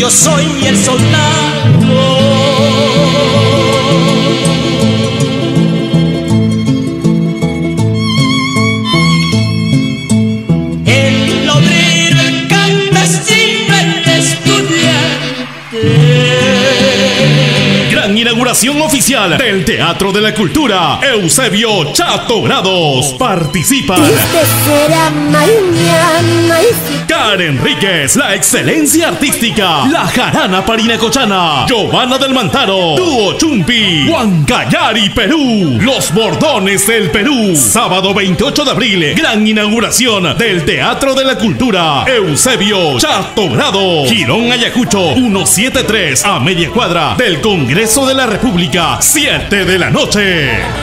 yo soy el soldado. Inauguración oficial del Teatro de la Cultura. Eusebio Chato Grados. Participan. Triste será mañana y si Enríquez, la excelencia artística. La jarana parinacochana. Giovanna del Mantaro. Dúo Chumpi. Huancayari, Perú. Los Bordones del Perú. Sábado 28 de abril. Gran inauguración del Teatro de la Cultura. Eusebio Chato Grado. Girón Ayacucho. 173 a media cuadra del Congreso de la República. 7 de la noche.